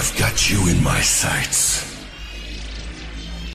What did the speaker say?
I've got you in my sights.